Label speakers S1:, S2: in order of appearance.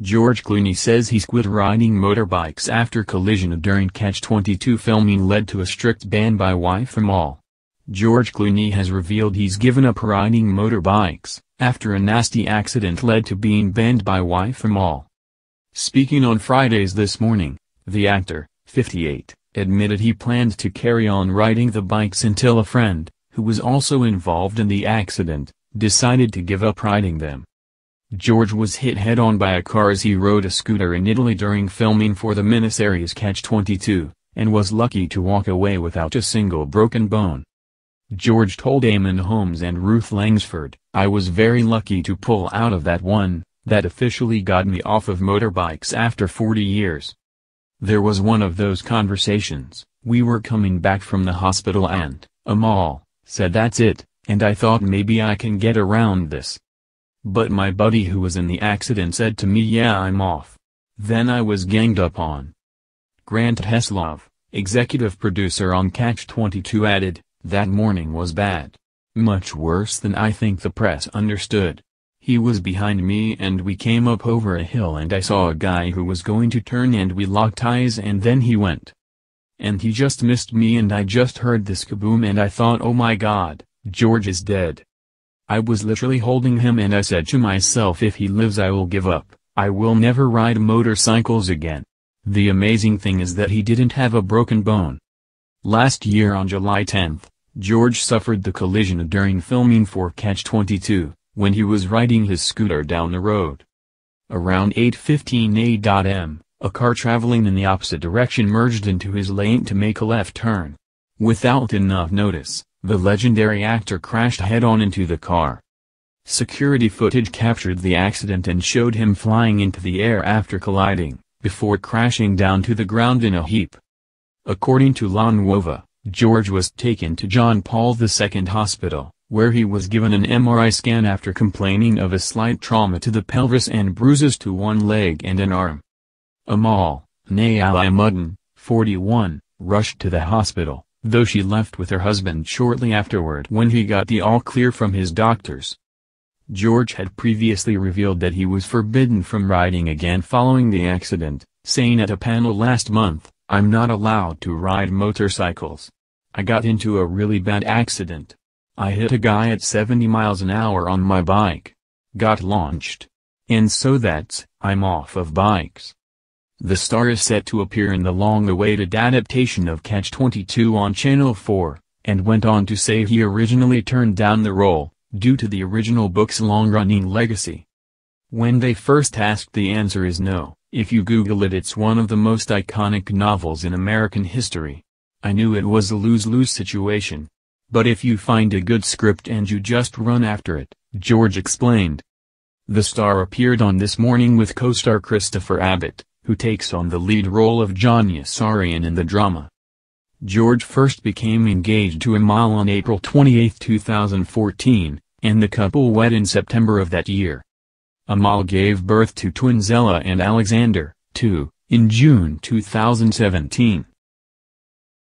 S1: George Clooney says he's quit riding motorbikes after collision during Catch-22 filming led to a strict ban by wife Amal. George Clooney has revealed he's given up riding motorbikes, after a nasty accident led to being banned by wife Amal. Speaking on Fridays this morning, the actor, 58, admitted he planned to carry on riding the bikes until a friend, who was also involved in the accident, decided to give up riding them. George was hit head-on by a car as he rode a scooter in Italy during filming for the miniseries Catch-22, and was lucky to walk away without a single broken bone. George told Eamonn Holmes and Ruth Langsford, I was very lucky to pull out of that one, that officially got me off of motorbikes after 40 years. There was one of those conversations, we were coming back from the hospital and, Amal, said that's it, and I thought maybe I can get around this. But my buddy who was in the accident said to me yeah I'm off. Then I was ganged up on. Grant Heslov, executive producer on Catch-22 added, that morning was bad. Much worse than I think the press understood. He was behind me and we came up over a hill and I saw a guy who was going to turn and we locked eyes and then he went. And he just missed me and I just heard this kaboom and I thought oh my god, George is dead. I was literally holding him and I said to myself if he lives I will give up, I will never ride motorcycles again. The amazing thing is that he didn't have a broken bone. Last year on July 10, George suffered the collision during filming for Catch-22, when he was riding his scooter down the road. Around 8.15 a.m., a car traveling in the opposite direction merged into his lane to make a left turn. Without enough notice, the legendary actor crashed head-on into the car. Security footage captured the accident and showed him flying into the air after colliding, before crashing down to the ground in a heap. According to La Nuova, George was taken to John Paul II Hospital, where he was given an MRI scan after complaining of a slight trauma to the pelvis and bruises to one leg and an arm. Amal, née Alamuddin, 41, rushed to the hospital though she left with her husband shortly afterward when he got the all-clear from his doctors. George had previously revealed that he was forbidden from riding again following the accident, saying at a panel last month, I'm not allowed to ride motorcycles. I got into a really bad accident. I hit a guy at 70 miles an hour on my bike. Got launched. And so that's, I'm off of bikes. The star is set to appear in the long-awaited adaptation of Catch-22 on Channel 4, and went on to say he originally turned down the role, due to the original book's long-running legacy. When they first asked the answer is no, if you Google it it's one of the most iconic novels in American history. I knew it was a lose-lose situation. But if you find a good script and you just run after it, George explained. The star appeared on This Morning with co-star Christopher Abbott who takes on the lead role of John Yossarian in the drama. George first became engaged to Amal on April 28, 2014, and the couple wed in September of that year. Amal gave birth to twins Ella and Alexander, too, in June 2017.